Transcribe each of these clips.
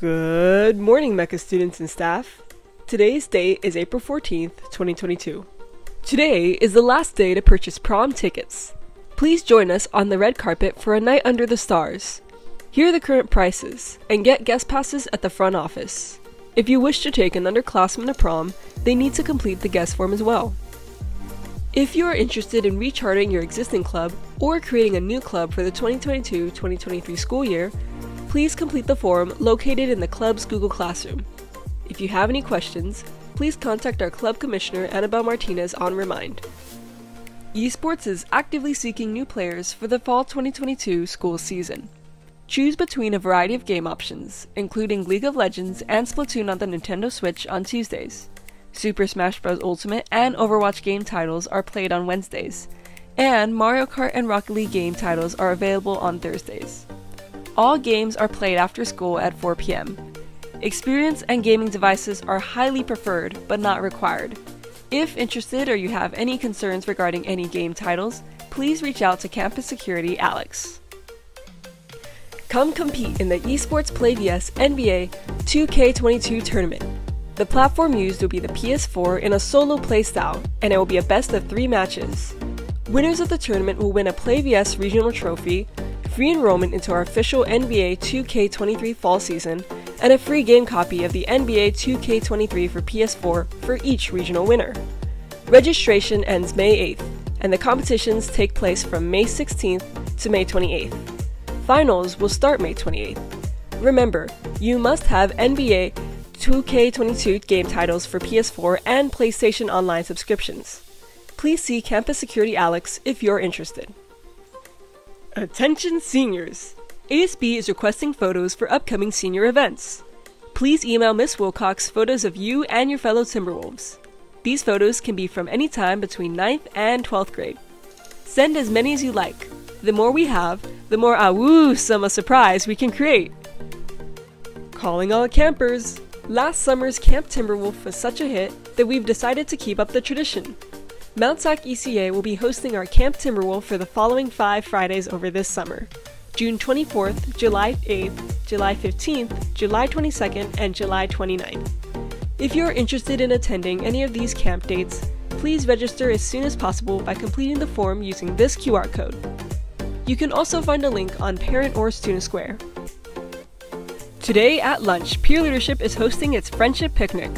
Good morning, Mecca students and staff. Today's date is April 14th, 2022. Today is the last day to purchase prom tickets. Please join us on the red carpet for a night under the stars. Here are the current prices, and get guest passes at the front office. If you wish to take an underclassman to prom, they need to complete the guest form as well. If you are interested in recharting your existing club or creating a new club for the 2022-2023 school year, please complete the form located in the club's Google Classroom. If you have any questions, please contact our club commissioner Annabelle Martinez on Remind. Esports is actively seeking new players for the fall 2022 school season. Choose between a variety of game options, including League of Legends and Splatoon on the Nintendo Switch on Tuesdays. Super Smash Bros. Ultimate and Overwatch game titles are played on Wednesdays, and Mario Kart and Rocket League game titles are available on Thursdays. All games are played after school at 4 p.m. Experience and gaming devices are highly preferred but not required. If interested or you have any concerns regarding any game titles, please reach out to Campus Security Alex. Come compete in the Esports Play vs NBA 2K22 tournament. The platform used will be the PS4 in a solo play style, and it will be a best of three matches. Winners of the tournament will win a Play vs regional trophy, free enrollment into our official NBA 2K23 fall season, and a free game copy of the NBA 2K23 for PS4 for each regional winner. Registration ends May 8th, and the competitions take place from May 16th to May 28th. Finals will start May 28th. Remember, you must have NBA 2K22 game titles for PS4 and PlayStation Online subscriptions. Please see Campus Security Alex if you're interested. Attention seniors! ASB is requesting photos for upcoming senior events. Please email Miss Wilcox photos of you and your fellow Timberwolves. These photos can be from any time between 9th and 12th grade. Send as many as you like. The more we have, the more ah, awesome a surprise we can create. Calling all campers! Last summer's Camp Timberwolf was such a hit that we've decided to keep up the tradition. Mount Sac ECA will be hosting our Camp Timberwolf for the following five Fridays over this summer June 24th, July 8th, July 15th, July 22nd, and July 29th. If you're interested in attending any of these camp dates, please register as soon as possible by completing the form using this QR code. You can also find a link on Parent or Student Square. Today at lunch, Peer Leadership is hosting its Friendship Picnic.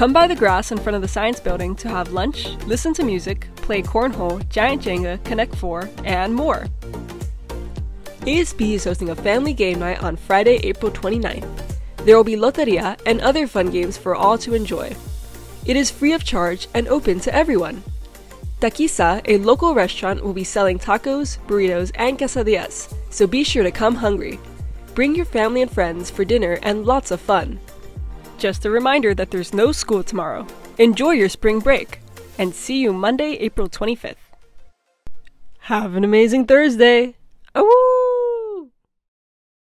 Come by the grass in front of the Science Building to have lunch, listen to music, play cornhole, giant Jenga, Connect 4, and more. ASB is hosting a family game night on Friday, April 29th. There will be loteria and other fun games for all to enjoy. It is free of charge and open to everyone. Taquiza, a local restaurant, will be selling tacos, burritos, and quesadillas, so be sure to come hungry. Bring your family and friends for dinner and lots of fun. Just a reminder that there's no school tomorrow. Enjoy your spring break, and see you Monday, April 25th. Have an amazing Thursday! Oh!